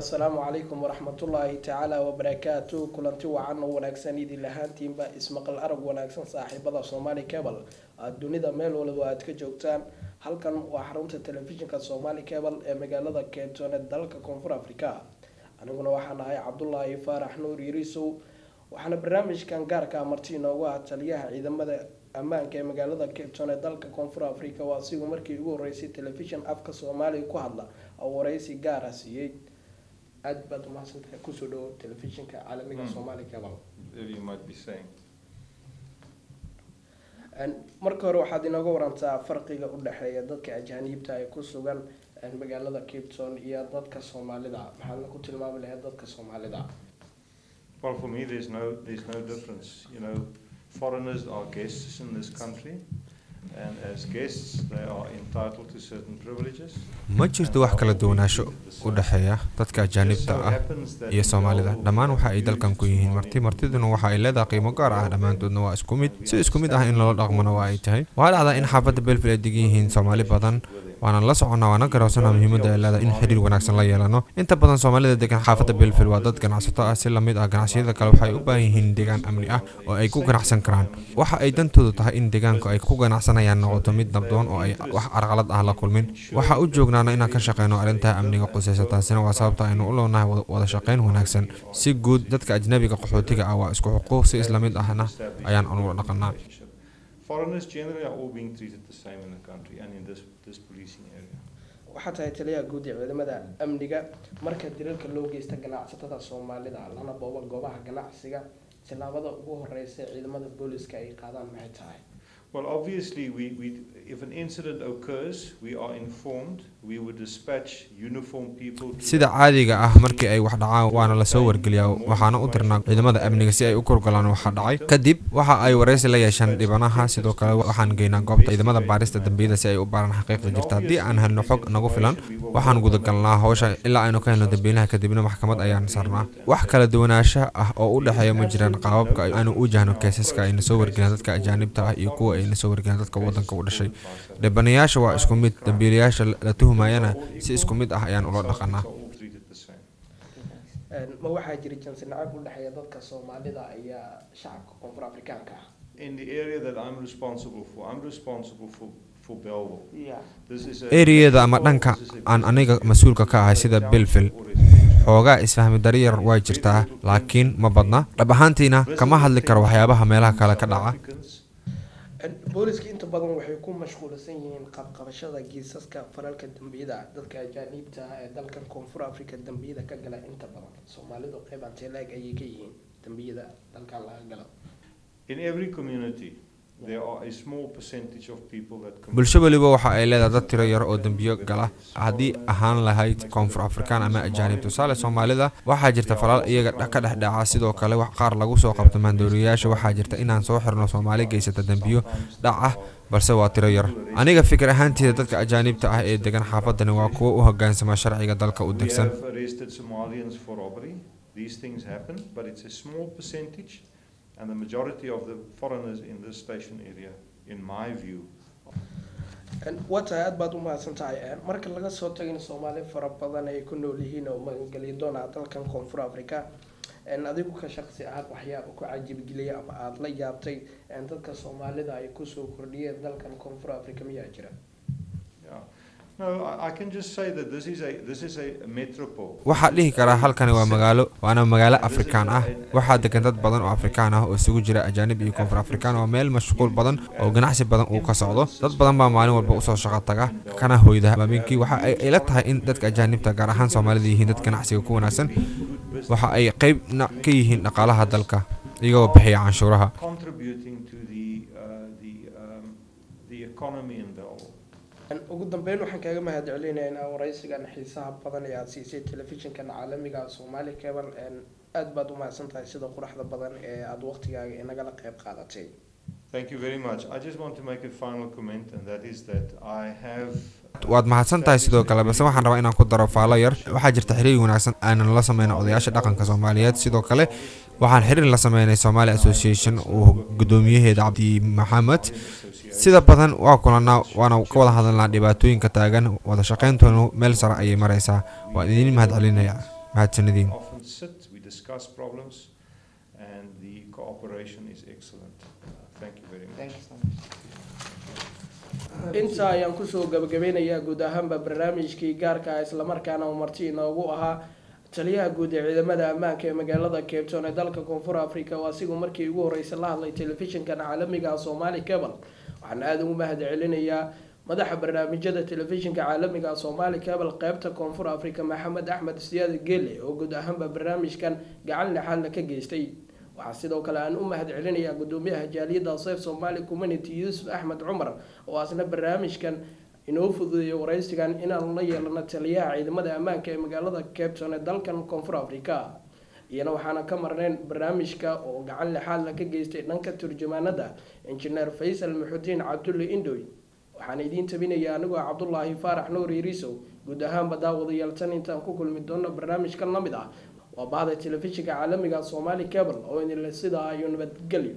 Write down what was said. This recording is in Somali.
asalaamu calaykum waraxmatullaahi tacaala wabarakaatu kulanti wacan oo wanaagsan idin lahaantiinba ismaqal arag wanaagsan saaxiibada somali cable. Aada dunida meel waliba aad ka joogtaan. Halkan waa xarunta telefishinka somali cable ee magaalada keentone dalka koonfur africa aniguna waxaan ahay cabdulaahi faarax nuur yirisow waxaana barnaamijkan gaarka marti inoogu ah taliyaha ciidamada ammaanka ee magaalada capton ee dalka koonfur africa waa asigu markii ugu horeysay telefishin afka soomaaliga ku hadla. Oo wareysi gaara siiyey aada baad umahadsantahay ku soo dhawo telefishinka caalamiga be saying. marka hore waxaad inooga warantaa farqiga u dhexeeya dadka ajaaniibta ay ku sugan magaalada capton iyo dadka soomaalida. Maxaadna ku tilmaami lahayd dadka soomaalida? Well, for me, there's no there's no difference. You know, foreigners are guests in this country, ma jirto wax kala duwanaansho u dhexeeya dadka ajaanibta ah iyo soomaalida. dhammaan waxa ay dalkan ku yihiin marti. martiduna waxa ay leedahay qiimo gaar ah. Dhammaantoodna waa isku mid. Si isku mid ah in loola dhaqmona waa ay tahay. Waxaa dhacdaa in xaafadda belfil ay degan yihiin soomaali badan waana la soconnaa waana garoosana muhiimadda ay leedahay in xiriir wanaagsan la yeelano. Inta badan soomaalida degan xaafadda belfil waa dad ganacsato ah si la mid ah ganacsiyada kale waxay u baahan yihiin deegaan amni ah oo ay ku ganacsan karaan. Waxa ay dantoodu tahay in deegaanku ay ku ganacsanayaan noqoto mid nabdoon oo ay wax carqalad ah la kulmin. Waxa u joognaana inaan ka shaqeyno arrintaha amniga qusaysa taasina waa sababta aynu u loonahay wada shaqayn wanaagsan. Si guud dadka ajnabiga qaxootiga ah waa isku xuquuq si isla mid ahna ayaan unuga dhaqanaa Foreigners generally are all being treated the same in the country and in this this policing area. waxaa tahay taliyaha guud ee ciidamada amniga marka dilalka loo geysta ganacsatada soomaalida lana boobo goobaha ganacsiga tillaabada ugu horeysa ciidamada booliska ay qaadaan maxay tahay Well, obviously, we, we, if an incident occurs, we are informed. We would dispatch uniformed people. To sida caadiga ah markii ay wax dhacaan waana la soo wargeliyaa. Waxaana u dirnaa ciidamada amniga si ay u kurgalaan waxa dhacay. Kadib waxa ay wareysi la yeeshaan dhibanaha sidoo kale waxaan geynaa goobta ciidamada baarista dambiyada si ay u baaraan xaqiiqda jirta. Haddii aan helno xog nagu filan waxaan gudagalnaa howsha ilaa aynu ka helno dambiilaha kadibna maxkamad ayaan saarnaa. wax kala duwanaansho ah oo u dhexeeya ma jiraan qaababka aynu u jahno keesaska ayna soo wargeliyaan dadka ajaanibta ah iyo kuwa ayna soo wargeliyaan dadka wadanka u dhashay. Dhibanayaasha waa isku mid dambiilayaasha la tuhumayana si isku mid ah ayaan ula dhaqanaa ma waxaa jira jansi nacab u dhexeeya dadka soomaalida iyo shacabka koonfur afrikaanka? Ah In the area that I'm responsible for, I'm responsible for, for Belleville. Yeah. This is a eriyada ama dhanka aan aniga mas'uulka ka ahay sida belfil xoogaa isfahmi dari yar way jirtaa laakiin ma badna. Dhab ahaantiina kama hadli karo waxyaabaha meelaha kale ka dhaca booliska inta badan waxay ku mashquulsan yihiin qabqabashada kiisaska falalka dambiyada dadka ajaaniibta ah ee dalkan koonfur africa dambiyada ka gala inta badan. Soomaalidu qeyb anteelaag ayay ka yihiin dambiyada dalkan laga galo Bulsho weliba waxa ay leedahay dad tiro yar oo dembiyo gala. Haddii ahaan lahayd koonfur afrikaan ama ajaanib tusaale soomaalida waxaa jirta falaal iyaga ka dhex dhaca sidoo kale wax qaar lagu soo qabto maandooriyayaasha waxaa jirta inaan soo xirno soomaali geysata dembiyo dhac ah balse waa tiro yar. Aniga fikir ahaanteeda dadka ajaanibta ah ee degan xaafadani waa kuwo u hogaansama sharciga dalka u degsan and the majority of the foreigners in this station area, in my view, waa tahay aada baad u mahadsan tahay marka laga soo in soomaali fara badan ay ku nool yihiin oo magangelya doona dalkan koonfur africa adigu ka shaqsi ahaan waxyaaba ku cajibgeliyay ama aada la yaabtay dadka soomaalida ay ku soo kordhiyeen dalkan koonfur africa miyaa jira waxaa dhihi karaa halkani waa magaalo waana magaalo afrikaan ah. waxaa degan dad badan oo afrikaan ah oo isugu jira ajaanib iyo koonfur afrikaan waa meel mashquul badan oo ganacsi badan uu ka socdo. dad badan baa maalin walba u soo shaqo taga kana hoyda habeenkii waxa ay ila tahay in dadka ajaanibta gaar ahaan soomaalida yihiin dad ganacsiga ku wanaagsan waxa ay qeybna ka yihiin dhaqaalaha dalka iyagoo bixiya canshuuraha ugu dambeyn waxaan kaaga mahad celinayaa waraysigan xiisaha badan ee aada siisay telefishinkan caalamiga somali cable aada baad u mahadsan tahay sida quruxda badan ee aada waqtigaaga inagala qeyb qaadatay. Thank you very much. I just want to make a final comment, and that is that I have waad mahadsan tahay sidoo kale balse waxaan rabaa inaan ku daro faalo yar. Waxaa jirta xiriir wanaagsan aanan la sameyna odayaasha dhaqanka soomaaliyeed. Sidoo kale waxaan xiriir la sameynay somali association uu gudoomiyaheeda cabdi maxamed sida badan waa kulanaa waana ka wada hadalnaa dhibaatooyinka taagan wada shaqayntoonu meel sare ayay maraysaa. Waan idin mahad celinaya much. intaa ayaan ku soo gabagabeynayaa guud ahaanba barnaamijkii gaarka ah islamarkaana uu marti inoogu ahaa. Taliyaha guud ee ciidamada ammaanka ee magaalada cape town ee dalka koonfur africa oo asigu markii ugu horreysay la hadlay telefishinkan caalamiga somali cable mahad celinayaa madaxa barnaamijyada telefishinka caalamiga somali cable qeybta koonfur africa maxamed axmed siyaad gele oo guud ahaanba barnaamijkan gacan lexaadna ka geystay waxaa sidoo kale aan u mahad celinayaa gudoomiyaha jaaliyadda sef somali community yuusuf axmed cumar oo asna barnaamijkan inoo fududeeyay waraysigan inaan la yeelano taliyaha ciidamada ammaanka ee magaalada cape town ee dalkan koonfur africa يانا وحانا كامرنين برامشكا أو غعان لحال لكا جيستي نانكا ترجمانا دا انجنر فايس المحودين عبدالله اندوي وحانا يدين تبين يانو عبدالله فارح نوري ريسو قدهان بدا وضيالتان انتان كوكو المدونة برامشكا نامدا وبعد تلفشكا عالميقا صومالي كابرل أو ان الاسيدا يونبت قليل